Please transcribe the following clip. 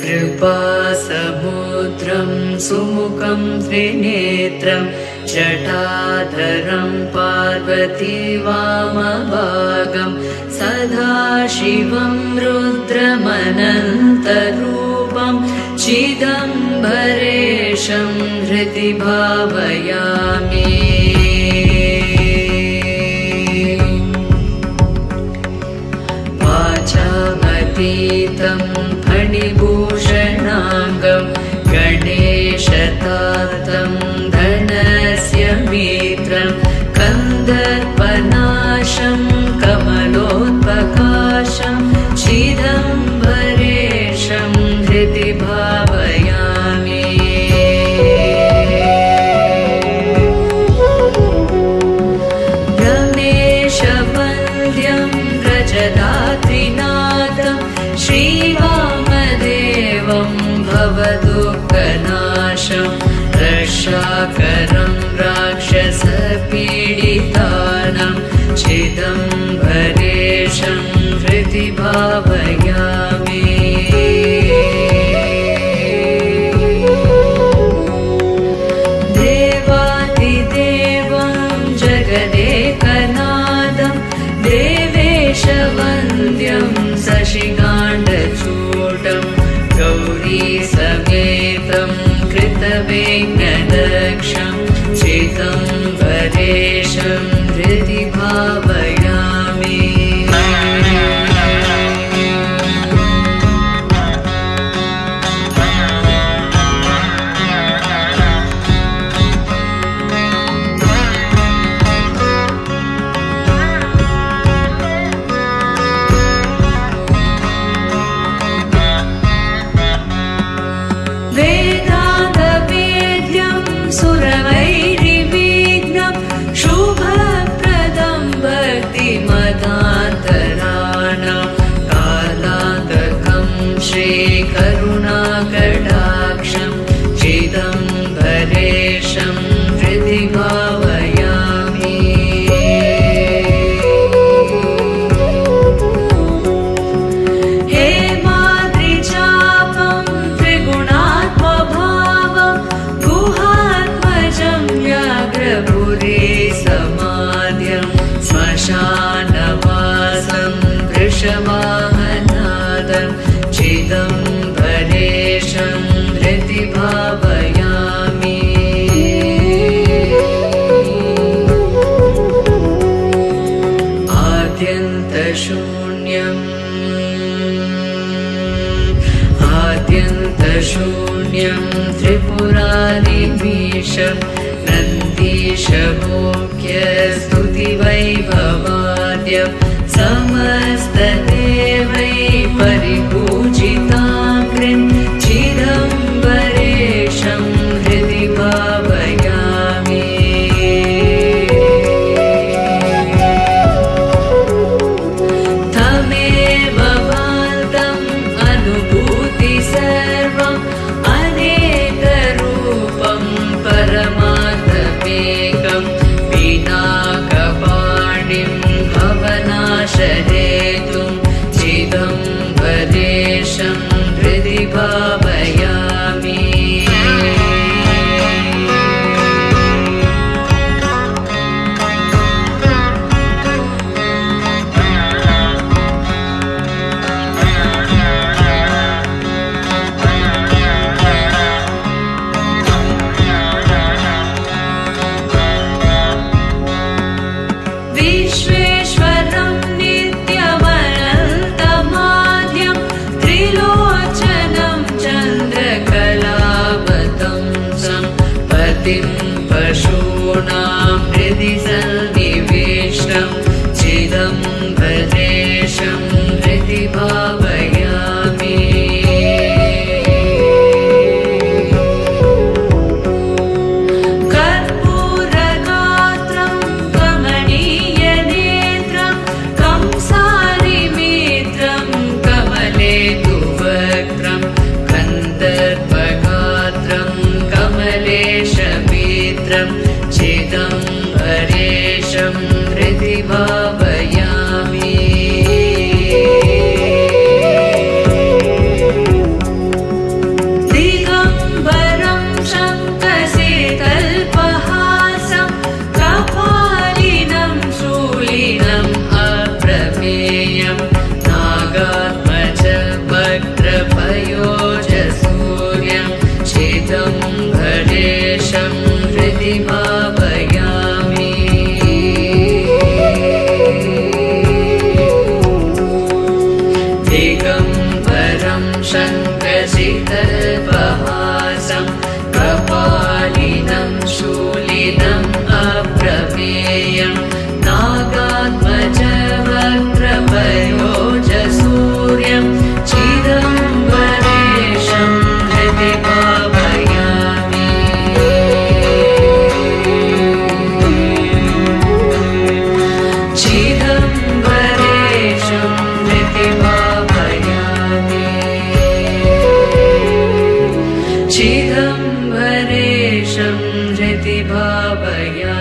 कृपासमुद्रं सुमुखं त्रिनेत्रं जटाधरं पार्वती वामभागं सदा रुद्रमनन्तरूपं चिदम्बरेशं हृदि भावयामि। सवेतं समेतं कृतवेङ्गदक्षं चितं वरेशं हृदि चिदम् चिदम्बरेशं प्रति भावयामि। आद्यन्तशून्यम्। आद्यन्तशून्यं त्रिपुरादिषम् मोख्य स्तुति समस्तदेवै परिपूजिताग्रिम् दिगम्बरं शङ्कशितल्पहासं हृदि भावयामि